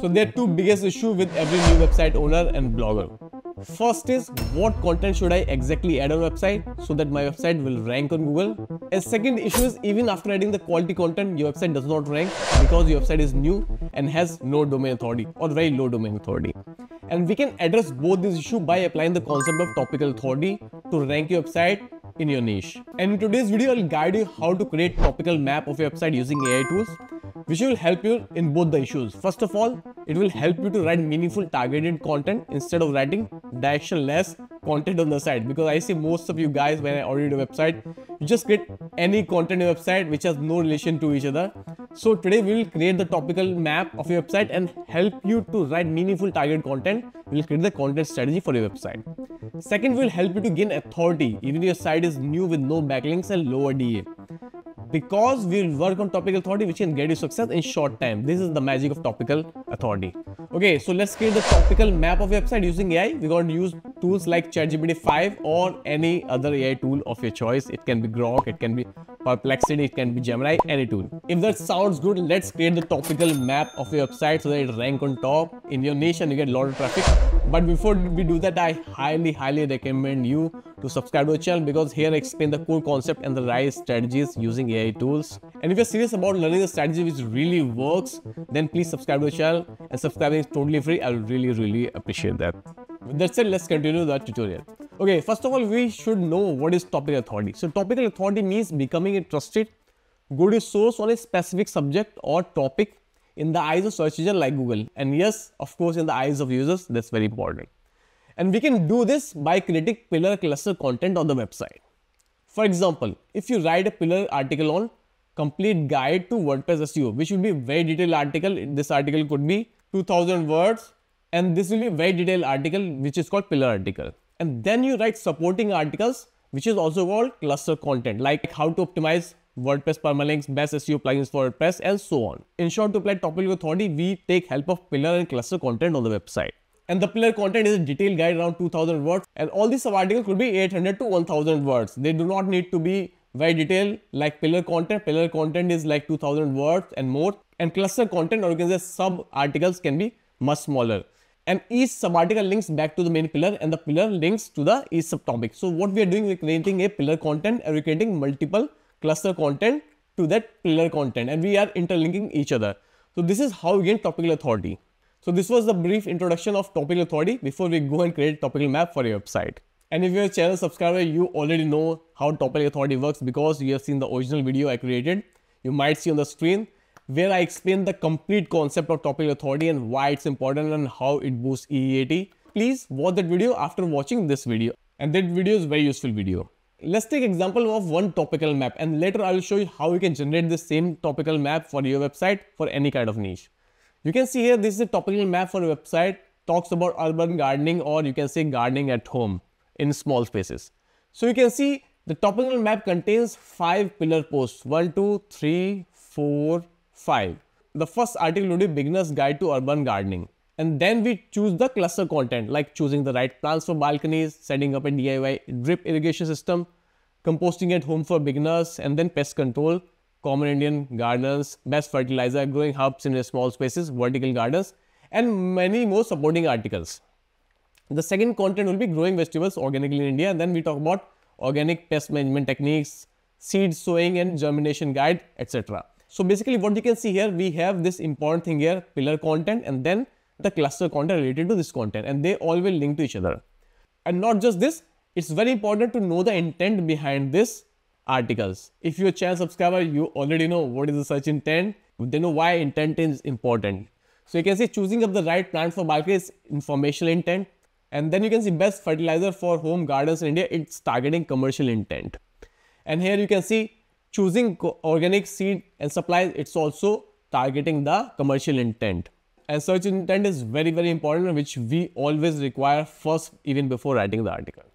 So there are two biggest issues with every new website owner and blogger. First is what content should I exactly add on website so that my website will rank on Google. And second issue is even after adding the quality content, your website does not rank because your website is new and has no domain authority or very low domain authority. And we can address both these issues by applying the concept of topical authority to rank your website in your niche. And in today's video, I'll guide you how to create topical map of your website using AI tools, which will help you in both the issues. First of all, it will help you to write meaningful targeted content instead of writing directionless content on the site. Because I see most of you guys when I audit a website, you just create any content on website which has no relation to each other. So today we will create the topical map of your website and help you to write meaningful targeted content. We will create the content strategy for your website. Second, we will help you to gain authority even if your site is new with no backlinks and lower DA. Because we'll work on topical authority which can get you success in short time. This is the magic of topical authority. Okay, so let's create the topical map of your website using AI. We're going to use tools like ChatGPT 5 or any other AI tool of your choice. It can be Grok, it can be Perplexity, it can be Gemini, any tool. If that sounds good, let's create the topical map of your website so that it rank on top in your niche and you get a lot of traffic. But before we do that, I highly, highly recommend you to subscribe to the channel because here I explain the core concept and the right strategies using AI tools. And if you're serious about learning the strategy which really works, then please subscribe to the channel and subscribing is totally free. I would really, really appreciate that. With that said, let's continue the tutorial. Okay, first of all, we should know what is topical authority. So topical authority means becoming a trusted good source on a specific subject or topic in the eyes of search engine like Google. And yes, of course, in the eyes of users, that's very important. And we can do this by creating pillar cluster content on the website. For example, if you write a pillar article on complete guide to WordPress SEO, which will be a very detailed article. This article could be 2000 words and this will be a very detailed article which is called pillar article. And then you write supporting articles which is also called cluster content like how to optimize WordPress permalinks, best SEO plugins for WordPress, and so on. In short, to apply topical authority, we take help of pillar and cluster content on the website. And the pillar content is a detailed guide around 2000 words. And all these sub-articles could be 800 to 1000 words. They do not need to be very detailed like pillar content. Pillar content is like 2000 words and more. And cluster content or you can say sub-articles can be much smaller. And each sub-article links back to the main pillar and the pillar links to the each subtopic. So what we are doing, we're creating a pillar content and we're creating multiple cluster content to that pillar content and we are interlinking each other. So this is how we gain topical authority. So this was the brief introduction of topical authority before we go and create topical map for your website. And if you're a channel subscriber, you already know how topical authority works because you have seen the original video I created. You might see on the screen where I explain the complete concept of topical authority and why it's important and how it boosts EEAT. Please watch that video after watching this video. And that video is very useful video. Let's take example of one topical map and later I will show you how you can generate the same topical map for your website for any kind of niche. You can see here this is a topical map for a website talks about urban gardening or you can say gardening at home in small spaces. So you can see the topical map contains five pillar posts one, two, three, four, five. The first article would be beginner's guide to urban gardening and then we choose the cluster content like choosing the right plants for balconies, setting up a DIY drip irrigation system, composting at home for beginners and then pest control, common Indian gardens, best fertilizer, growing herbs in small spaces, vertical gardens and many more supporting articles. The second content will be growing vegetables organically in India and then we talk about organic pest management techniques, seed sowing and germination guide etc. So basically what you can see here we have this important thing here pillar content and then the cluster content related to this content and they all will link to each other. And not just this, it's very important to know the intent behind this articles. If you're a channel subscriber, you already know what is the search intent. They know why intent is important. So you can see choosing of the right plant for balcony is informational intent. And then you can see best fertilizer for home gardens in India, it's targeting commercial intent. And here you can see choosing organic seed and supplies, it's also targeting the commercial intent and search intent is very very important which we always require first even before writing the article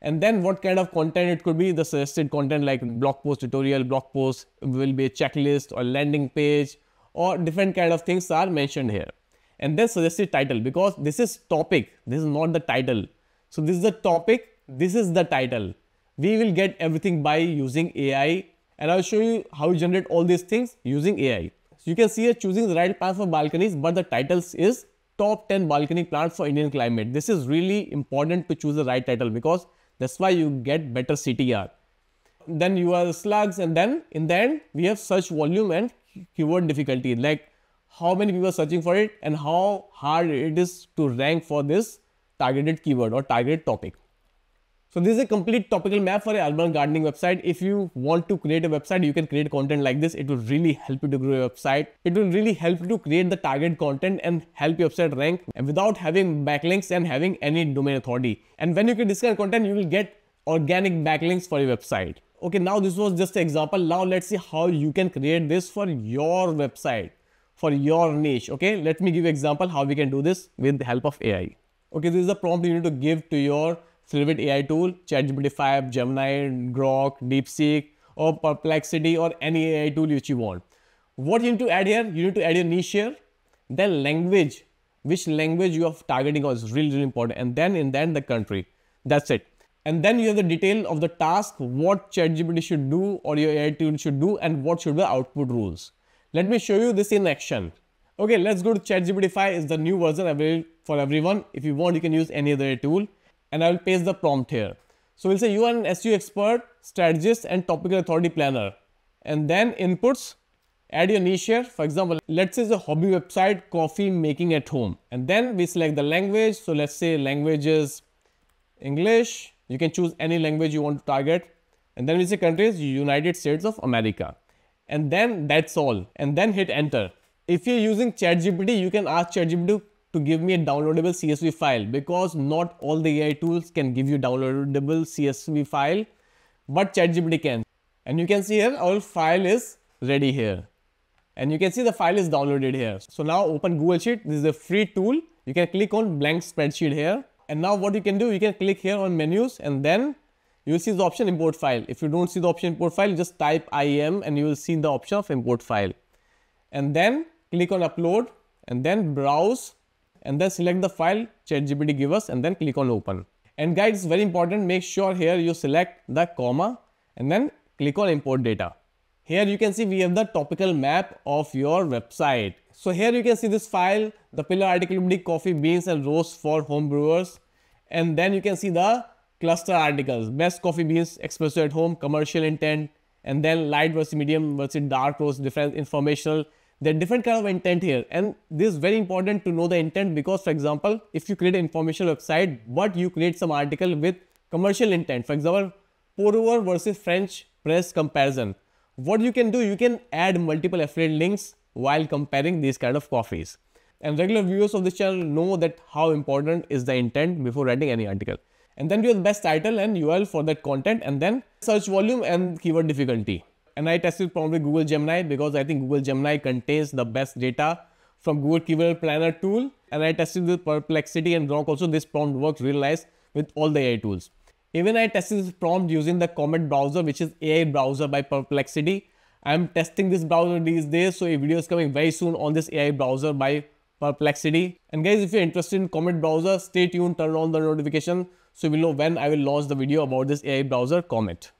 and then what kind of content it could be the suggested content like blog post tutorial blog post will be a checklist or landing page or different kind of things are mentioned here. And then suggested title because this is topic this is not the title. So this is the topic this is the title. We will get everything by using ai and i'll show you how you generate all these things using ai So you can see here choosing the right plant for balconies, but the titles is top 10 balcony plants for Indian climate. This is really important to choose the right title because that's why you get better CTR. Then URL slugs and then in the end we have search volume and keyword difficulty like how many people are searching for it and how hard it is to rank for this targeted keyword or targeted topic. So this is a complete topical map for a urban gardening website. If you want to create a website, you can create content like this. It will really help you to grow your website. It will really help you to create the target content and help your website rank without having backlinks and having any domain authority. And when you create this kind of content, you will get organic backlinks for your website. Okay, now this was just an example. Now let's see how you can create this for your website, for your niche. Okay, let me give you example how we can do this with the help of AI. Okay, this is the prompt you need to give to your favorite AI tool, ChatGPT 5, Gemini, Grok, DeepSeek, or Perplexity, or any AI tool which you want. What you need to add here? You need to add your niche here, then language, which language you are targeting is really, really important, and then in then the country. That's it. And then you have the detail of the task, what ChatGPT should do or your AI tool should do, and what should be the output rules. Let me show you this in action. Okay, let's go to ChatGPT 5 is the new version available for everyone. If you want, you can use any other tool and I will paste the prompt here. So we'll say you are an SEO expert, strategist and topical authority planner. And then inputs, add your niche here. For example, let's say a hobby website, coffee making at home. And then we select the language. So let's say language is English. You can choose any language you want to target. And then we say countries, United States of America. And then that's all. And then hit enter. If you're using ChatGPT, you can ask ChatGPT to give me a downloadable CSV file because not all the AI tools can give you downloadable CSV file, but ChatGPT can. And you can see here our file is ready here. And you can see the file is downloaded here. So now open Google Sheet. This is a free tool. You can click on blank spreadsheet here. And now what you can do, you can click here on menus and then you will see the option import file. If you don't see the option import file, just type IM and you will see the option of import file. And then click on upload and then browse and then select the file ChatGPT give us and then click on open. And guys, very important, make sure here you select the comma and then click on import data. Here you can see we have the topical map of your website. So here you can see this file, the pillar article will be coffee, beans and roast for home brewers. And then you can see the cluster articles, best coffee beans, espresso at home, commercial intent, and then light versus medium versus dark roast, different informational there are different kind of intent here. And this is very important to know the intent because for example if you create an informational website but you create some article with commercial intent for example pour over versus french press comparison. What you can do you can add multiple affiliate links while comparing these kind of coffees and regular viewers of this channel know that how important is the intent before writing any article. And then you have the best title and url for that content and then search volume and keyword difficulty and I tested probably Google Gemini because I think Google Gemini contains the best data from Google Keyword Planner tool. And I tested with Perplexity and Grok also this prompt works really nice with all the AI tools. Even I tested this prompt using the Comet browser which is AI browser by Perplexity. I'm testing this browser these days so a video is coming very soon on this AI browser by Perplexity. And guys if you're interested in Comet browser stay tuned turn on the notification so you will know when I will launch the video about this AI browser Comet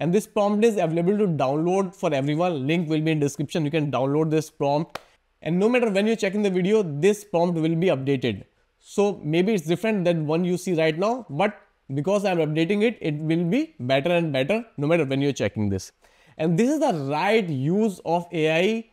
and this prompt is available to download for everyone. Link will be in description. You can download this prompt. And no matter when you're checking the video this prompt will be updated. So maybe it's different than one you see right now but because i'm updating it it will be better and better no matter when you're checking this. And this is the right use of ai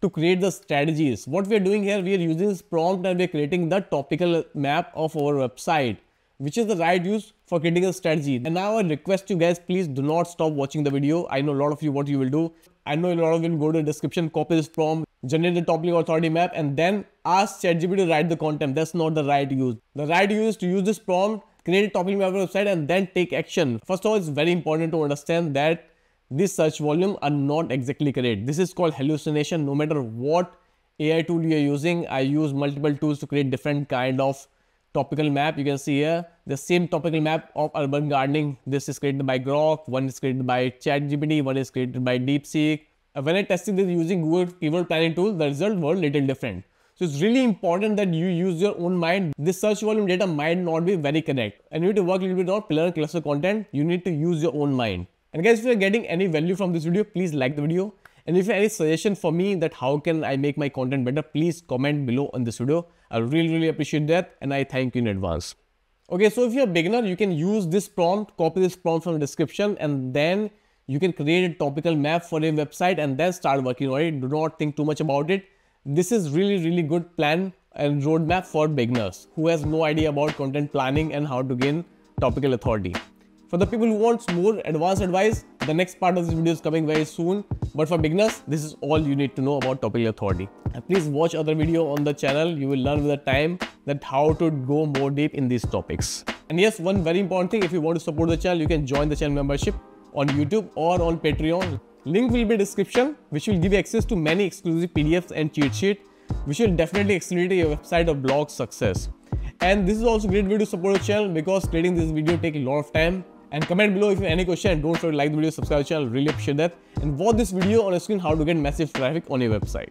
to create the strategies. What we are doing here we are using this prompt and we're creating the topical map of our website which is the right use for a strategy. And now I request you guys, please do not stop watching the video. I know a lot of you what you will do. I know a lot of you will go to the description, copy this prompt, generate the topic authority map, and then ask ChatGPT to write the content. That's not the right use. The right use is to use this prompt, create a topic map website, and then take action. First of all, it's very important to understand that this search volume are not exactly correct. This is called hallucination. No matter what AI tool you are using, I use multiple tools to create different kind of topical map. You can see here the same topical map of urban gardening. This is created by Grok, one is created by ChatGPT, one is created by DeepSeek. Uh, when I tested this using Google Keyword Planning tool, the result were little different. So it's really important that you use your own mind. This search volume data might not be very correct. And you need to work a little bit on pillar cluster content. You need to use your own mind. And guys, if you're getting any value from this video, please like the video And if you have any suggestion for me that how can I make my content better, please comment below on this video. I really, really appreciate that and I thank you in advance. Okay, so if you're a beginner, you can use this prompt, copy this prompt from the description and then you can create a topical map for a website and then start working on it. Do not think too much about it. This is really, really good plan and roadmap for beginners who has no idea about content planning and how to gain topical authority. For the people who want more advanced advice, the next part of this video is coming very soon. But for beginners, this is all you need to know about topical authority. And please watch other video on the channel. You will learn with the time that how to go more deep in these topics. And yes, one very important thing, if you want to support the channel, you can join the channel membership on YouTube or on Patreon. Link will be description, which will give you access to many exclusive PDFs and cheat sheet, which will definitely accelerate your website or blog success. And this is also a great way to support the channel because creating this video take a lot of time. And comment below if you have any question and don't forget to like the video, subscribe to the channel, really appreciate that. And watch this video on a screen how to get massive traffic on your website.